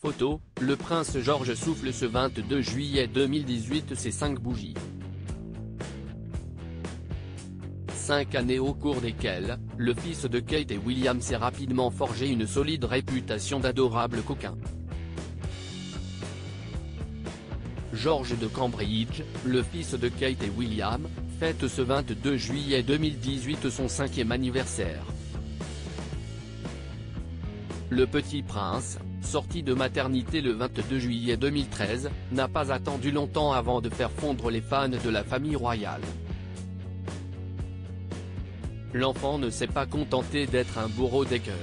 Photo, le prince George souffle ce 22 juillet 2018 ses 5 bougies. Cinq années au cours desquelles, le fils de Kate et William s'est rapidement forgé une solide réputation d'adorable coquin. George de Cambridge, le fils de Kate et William, fête ce 22 juillet 2018 son cinquième anniversaire. Le petit prince, sorti de maternité le 22 juillet 2013, n'a pas attendu longtemps avant de faire fondre les fans de la famille royale. L'enfant ne s'est pas contenté d'être un bourreau des cœurs.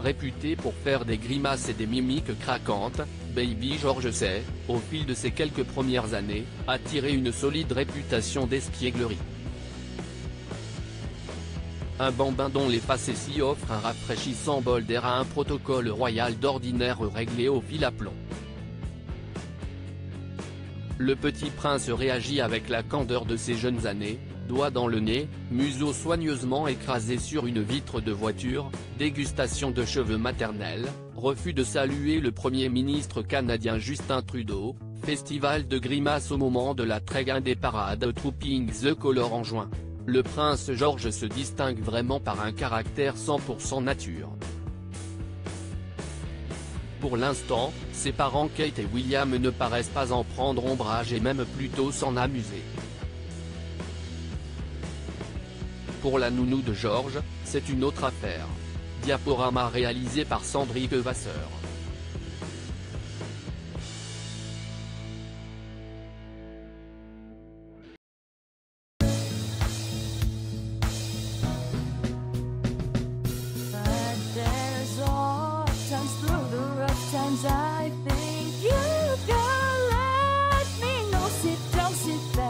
Réputé pour faire des grimaces et des mimiques craquantes, Baby George s'est, au fil de ses quelques premières années, attiré une solide réputation d'espièglerie. Un bambin dont les facéties offrent un rafraîchissant bol d'air à un protocole royal d'ordinaire réglé au fil à plomb. Le petit prince réagit avec la candeur de ses jeunes années, doigt dans le nez, museau soigneusement écrasé sur une vitre de voiture, dégustation de cheveux maternels, refus de saluer le Premier ministre canadien Justin Trudeau, festival de grimaces au moment de la très des parades Trooping the Color en juin. Le prince George se distingue vraiment par un caractère 100% nature. Pour l'instant, ses parents Kate et William ne paraissent pas en prendre ombrage et même plutôt s'en amuser. Pour la nounou de George, c'est une autre affaire. Diaporama réalisé par Sandrine Vasseur. Sometimes I think you can let me know. Sit down, sit back.